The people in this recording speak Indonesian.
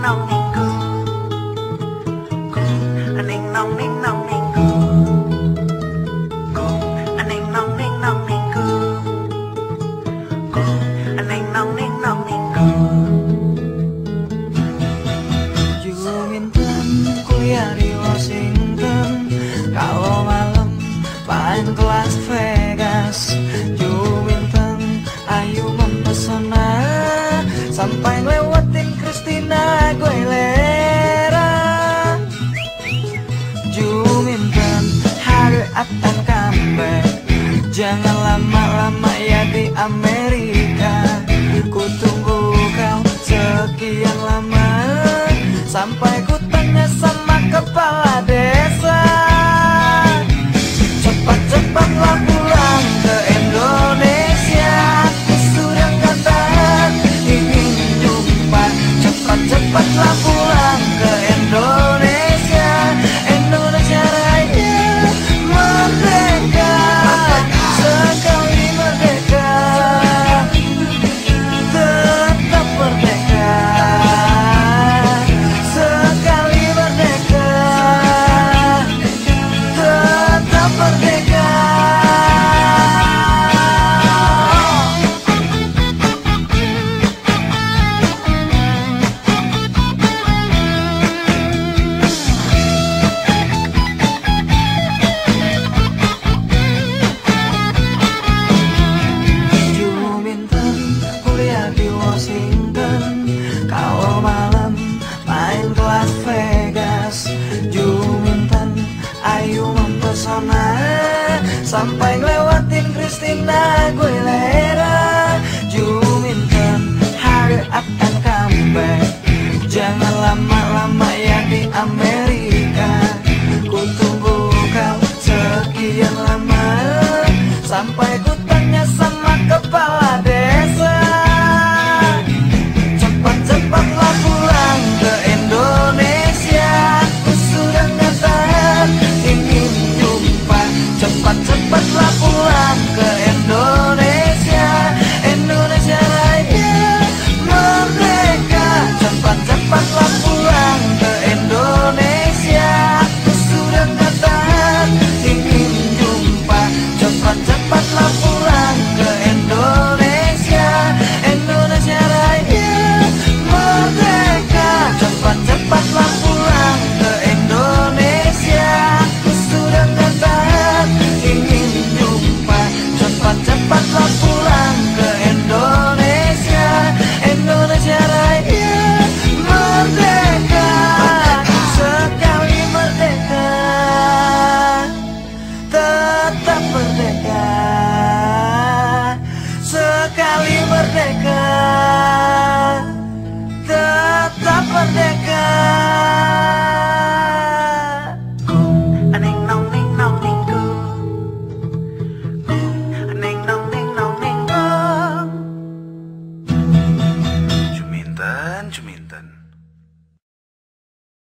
no akan comeback. Jangan lama-lama ya di Amerika. Ku tunggu kau sekian lama. Sampai ku tanya sama kepala deh sana Sampai ngelewatin Christina Aguilera